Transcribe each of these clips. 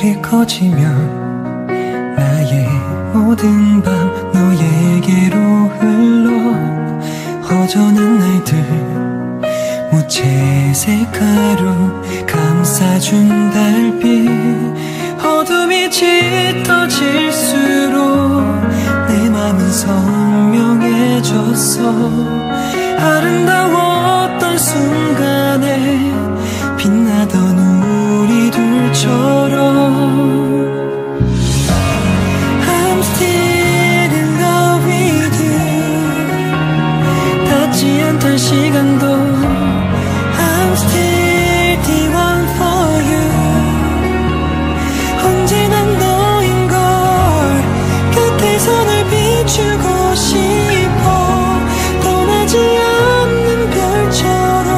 내게 커지면 나의 모든 밤 너에게로 흘러 허전한 날들 무채색 하루 감싸준 달빛 어둠이 짙어질수록 내 맘은 선명해졌어 아름다웠던 순간 시간도 I'm still the one for you 언제나 너인 걸 곁에서 널 비추고 싶어 떠나지 않는 별처럼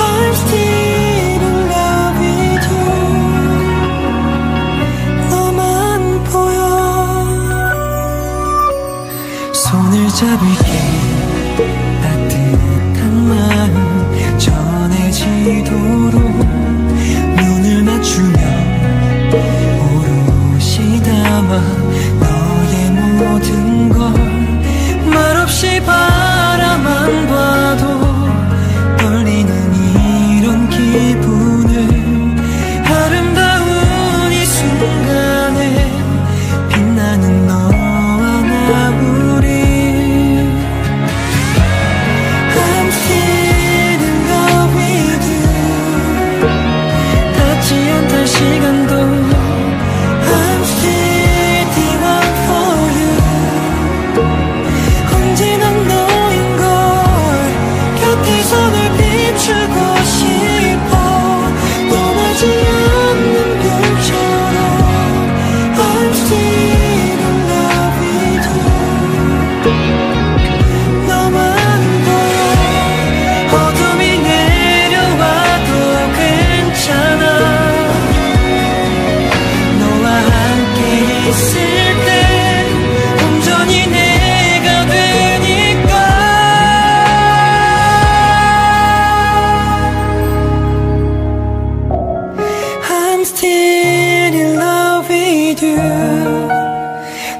I'm still in love with you 너만 보여 손을 잡을게 따뜻한 마음 전해지도록 눈을 맞추며 오롯이 담아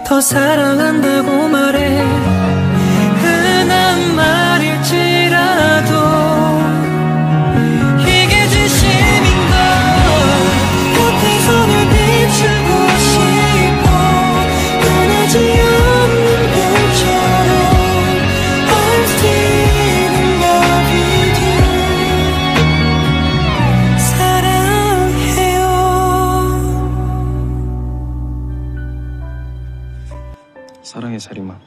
더 사랑한다고 말해 사랑의 자리만